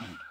Mm-hmm.